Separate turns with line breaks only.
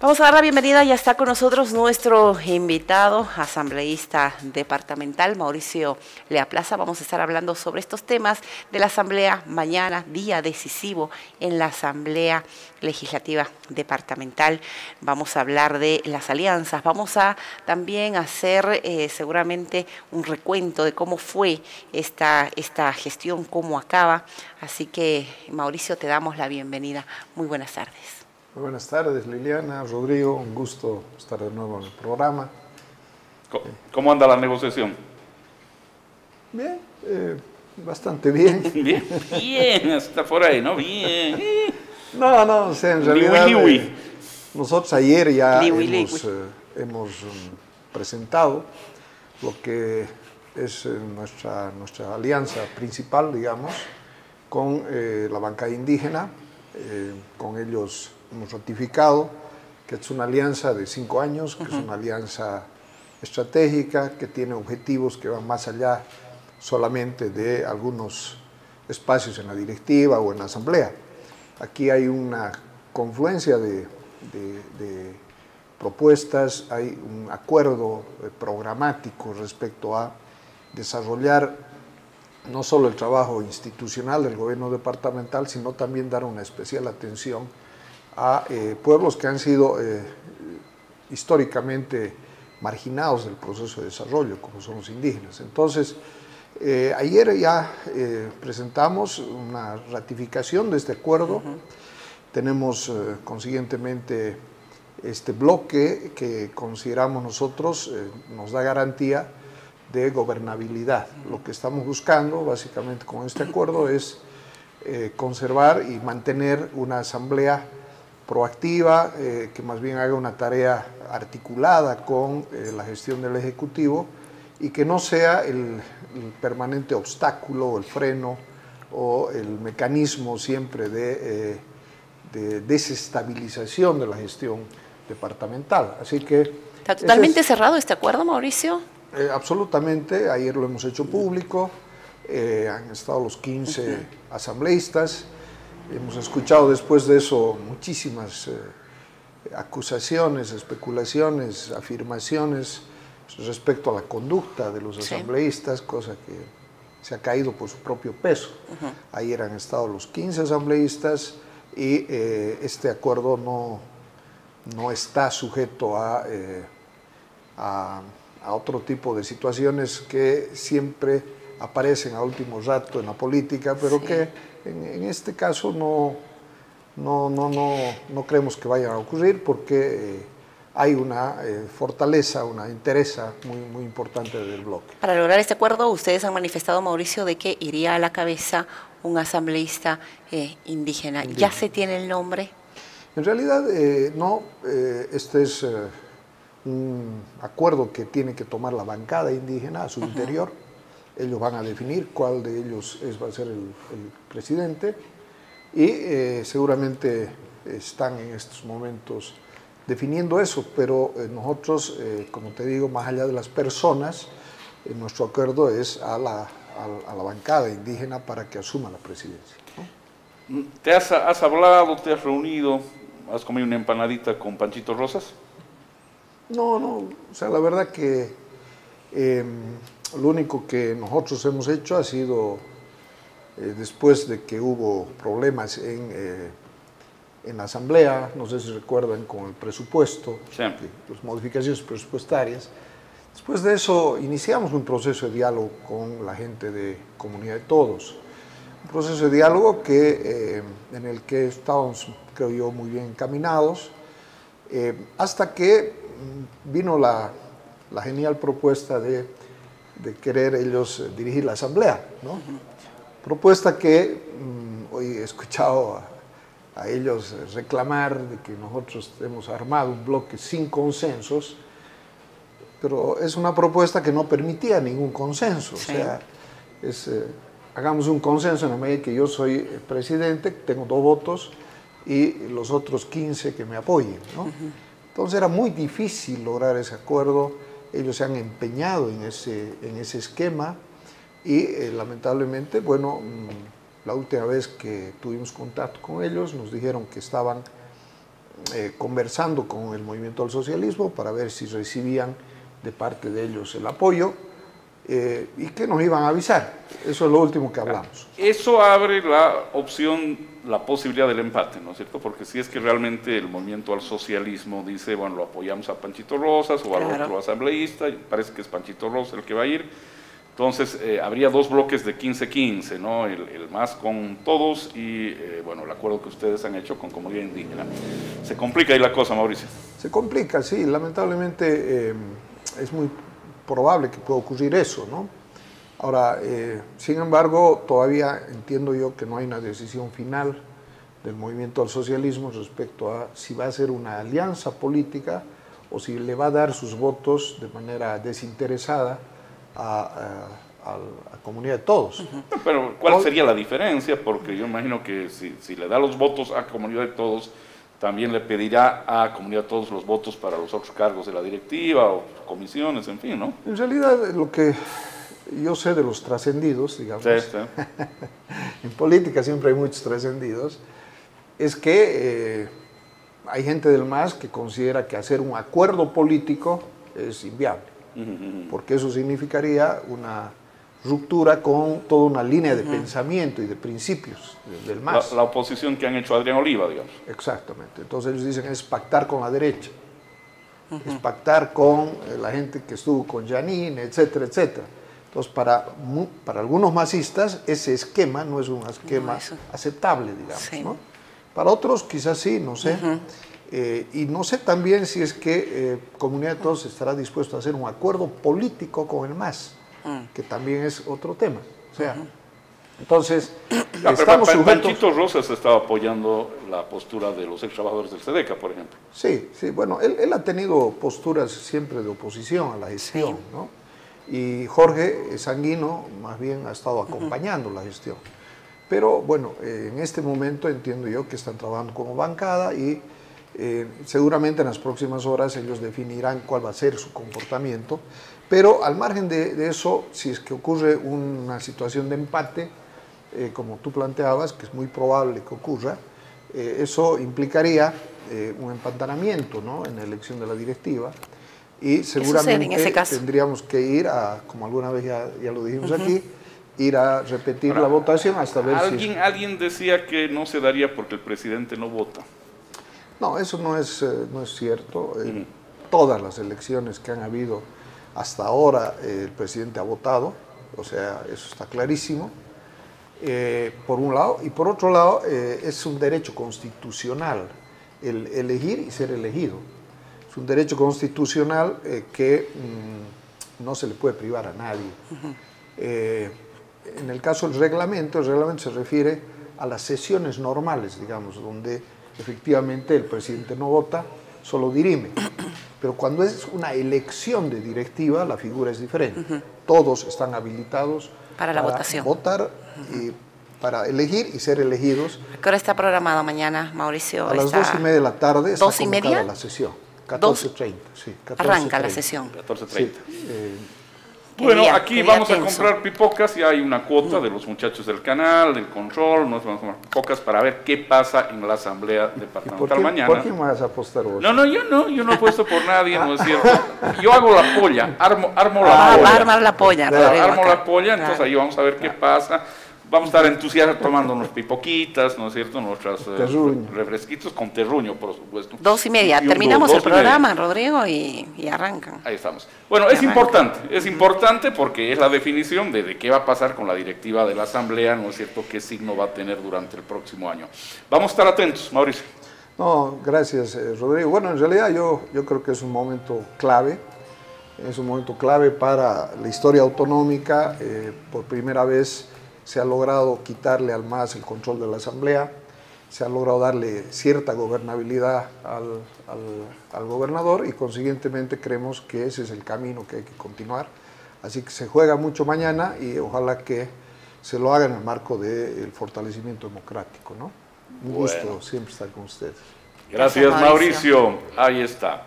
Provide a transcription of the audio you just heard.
Vamos a dar la bienvenida, ya está con nosotros nuestro invitado, asambleísta departamental, Mauricio Leaplaza. Vamos a estar hablando sobre estos temas de la Asamblea mañana, día decisivo en la Asamblea Legislativa Departamental. Vamos a hablar de las alianzas, vamos a también hacer eh, seguramente un recuento de cómo fue esta, esta gestión, cómo acaba. Así que, Mauricio, te damos la bienvenida. Muy buenas tardes
buenas tardes, Liliana, Rodrigo, un gusto estar de nuevo en el programa.
¿Cómo anda la negociación?
Bien, eh, bastante bien.
bien, bien, está por ahí, ¿no? Bien.
No, no, o sea, en realidad eh, nosotros ayer ya hemos, eh, hemos um, presentado lo que es nuestra, nuestra alianza principal, digamos, con la banca indígena, con ellos hemos ratificado que es una alianza de cinco años, que es una alianza estratégica, que tiene objetivos que van más allá solamente de algunos espacios en la directiva o en la asamblea. Aquí hay una confluencia de, de propuestas, hay un acuerdo programático respecto a desarrollar no solo el trabajo institucional del gobierno departamental, sino también dar una especial atención a eh, pueblos que han sido eh, históricamente marginados del proceso de desarrollo, como son los indígenas. Entonces, eh, ayer ya presentamos una ratificación de este acuerdo. Tenemos consiguientemente este bloque que consideramos nosotros nos da garantía de gobernabilidad. Lo que estamos buscando básicamente con este acuerdo es conservar y mantener una asamblea proactiva, eh, que más bien haga una tarea articulada con eh, la gestión del Ejecutivo y que no sea el, permanente obstáculo o el freno o el mecanismo siempre de, eh, de, desestabilización de la gestión departamental. Así que...
¿Está totalmente cerrado este acuerdo, Mauricio?
Absolutamente, ayer lo hemos hecho público, han estado los 15 asambleístas, Hemos escuchado después de eso muchísimas eh, acusaciones, especulaciones, afirmaciones respecto a la conducta de los asambleístas, cosa que se ha caído por su propio peso. Ayer han estado los 15 asambleístas y eh, este acuerdo no, no está sujeto eh, a, a, otro tipo de situaciones que siempre aparecen a último rato en la política, pero que en, este caso no, no, no, no, no creemos que vaya a ocurrir porque eh, hay una eh, fortaleza, una interés muy, muy importante del bloque.
Para lograr este acuerdo, ustedes han manifestado, Mauricio, de que iría a la cabeza un asambleísta eh, indígena. ¿Ya se tiene el nombre?
En realidad, no. este es un acuerdo que tiene que tomar la bancada indígena a su interior ellos van a definir cuál de ellos es, va a ser el, presidente y eh, seguramente están en estos momentos definiendo eso, pero eh, nosotros, eh, como te digo, más allá de las personas, nuestro acuerdo es a la, a, la, bancada indígena para que asuma la presidencia.
¿Te has, has, hablado, te has reunido, has comido una empanadita con Panchito Rosas?
No, no, o sea, la verdad que em, lo único que nosotros hemos hecho ha sido, eh, después de que hubo problemas en, eh, en, la Asamblea, no sé si recuerdan, con el presupuesto, las modificaciones presupuestarias, después de eso iniciamos un proceso de diálogo con la gente de Comunidad de Todos. Un proceso de diálogo que, eh, en el que estábamos, creo yo, muy bien encaminados, hasta que vino la, la genial propuesta de de querer ellos eh, dirigir la asamblea. ¿no? Propuesta que mm, hoy he escuchado a, a, ellos reclamar de que nosotros hemos armado un bloque sin consensos, pero es una propuesta que no permitía ningún consenso. O sea, es, eh, hagamos un consenso en la medida que yo soy presidente, tengo dos votos y los otros 15 que me apoyen. ¿no? Entonces era muy difícil lograr ese acuerdo. Ellos se han empeñado en ese, en ese esquema y eh, lamentablemente, bueno, mm, la última vez que tuvimos contacto con ellos nos dijeron que estaban eh, conversando con el movimiento del socialismo para ver si recibían de parte de ellos el apoyo eh, y que nos iban a avisar. Eso es lo último que hablamos.
Eso abre la opción, la posibilidad del empate, ¿no es cierto? Porque si es que realmente el movimiento al socialismo dice, bueno, lo apoyamos a Panchito Rosas o al otro asambleísta, parece que es Panchito Rosas el que va a ir, entonces eh, habría dos bloques de 15-15, ¿no? El, más con todos y, eh, bueno, el acuerdo que ustedes han hecho con comunidad indígena. ¿Se complica ahí la cosa, Mauricio?
Se complica, sí. Lamentablemente es muy probable que pueda ocurrir eso, ¿no? Ahora, eh, sin embargo, todavía entiendo yo que no hay una decisión final del movimiento al socialismo respecto a si va a ser una alianza política o si le va a dar sus votos de manera desinteresada a, la comunidad de todos.
Pero, ¿cuál sería la diferencia? Porque yo imagino que si, si le da los votos a comunidad de todos, también le pedirá a comunidad todos los votos para los otros cargos de la directiva o comisiones, en fin, ¿no?
En realidad, lo que yo sé de los trascendidos, digamos, en política siempre hay muchos trascendidos, es que eh, hay gente del MAS que considera que hacer un acuerdo político es inviable, porque eso significaría una ruptura con toda una línea de pensamiento y de principios del MAS.
La, oposición que han hecho Adrián Oliva, digamos.
Exactamente. Entonces ellos dicen es pactar con la derecha, es pactar con eh, la gente que estuvo con Janine, etcétera, etcétera. Entonces para, para algunos masistas ese esquema no es un esquema aceptable, digamos. Para otros quizás sí, no sé. Eh, y no sé también si es que eh, Comunidad de Todos estará dispuesto a hacer un acuerdo político con el MAS. Mm. que también es otro tema. O sea, entonces,
estamos sujetos... Panchito Rosas estaba apoyando la postura de los ex trabajadores del SEDECA, por ejemplo.
Sí, sí, bueno, él, ha tenido posturas siempre de oposición a la gestión, ¿no? Y Jorge Sanguino más bien ha estado acompañando la gestión. Pero bueno, eh, en este momento entiendo yo que están trabajando como bancada y eh, seguramente en las próximas horas ellos definirán cuál va a ser su comportamiento pero al margen de, eso, si es que ocurre una situación de empate, eh, como tú planteabas, que es muy probable que ocurra, eh, eso implicaría eh, un empantanamiento ¿no? en la elección de la directiva y seguramente tendríamos que ir a, como alguna vez ya, lo dijimos aquí, ir a repetir la votación hasta ver
¿alguien, si... Alguien decía que no se daría porque el presidente no vota.
No, eso no es, no es cierto. Todas las elecciones que han habido hasta ahora eh, el presidente ha votado, o sea, eso está clarísimo, eh, por un lado, y por otro lado eh, es un derecho constitucional el elegir y ser elegido. Es un derecho constitucional que mm, no se le puede privar a nadie. en el caso del reglamento, el reglamento se refiere a las sesiones normales, digamos, donde efectivamente el presidente no vota, solo dirime. Pero cuando es una elección de directiva, la figura es diferente. Todos están habilitados
para, la votación.
votar y para elegir y ser elegidos.
¿Qué hora está programado mañana, Mauricio?
A las dos y media de la tarde está ¿Dos y media? la sesión. 14.30, sí.
Arranca la sesión.
14.30. Bueno, aquí vamos a comprar pipocas y hay una cuota de los muchachos del canal, del control, nos vamos a comprar pipocas para ver qué pasa en la asamblea departamental mañana.
¿Por quién vas a apostar vos?
No, no, yo no, yo no apuesto por nadie, no es cierto. Yo hago la polla, armo, armo la ah, polla.
Armar la polla.
armo la polla, entonces ahí vamos a ver qué pasa. Vamos a estar entusiasmados tomando unos pipoquitas, ¿no es cierto? Nuestras eh, refresquitos con terruño, por supuesto.
Dos y media. Terminamos el programa, Rodrigo, y, arrancan.
Ahí estamos. Bueno, es importante, es importante porque es la definición de, de, qué va a pasar con la directiva de la Asamblea, ¿no es cierto? ¿Qué signo va a tener durante el próximo año? Vamos a estar atentos, Mauricio.
No, gracias, eh, Rodrigo. Bueno, en realidad yo, yo creo que es un momento clave. Es un momento clave para la historia autonómica. Eh, por primera vez se ha logrado quitarle al MAS el control de la Asamblea, se ha logrado darle cierta gobernabilidad al, al, gobernador y consiguientemente creemos que ese es el camino que hay que continuar. Así que se juega mucho mañana y ojalá que se lo haga en el marco del fortalecimiento democrático. ¿no? Un gusto siempre estar con ustedes.
Gracias, Mauricio. Ahí está.